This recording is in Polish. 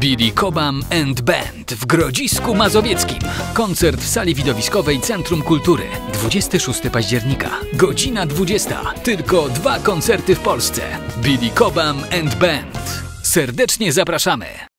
Billy Cobham and Band w Grodzisku Mazowieckim. Koncert w sali widowiskowej Centrum Kultury. 26 października, godzina 20. Tylko dwa koncerty w Polsce. Billy Cobham and Band. Serdecznie zapraszamy.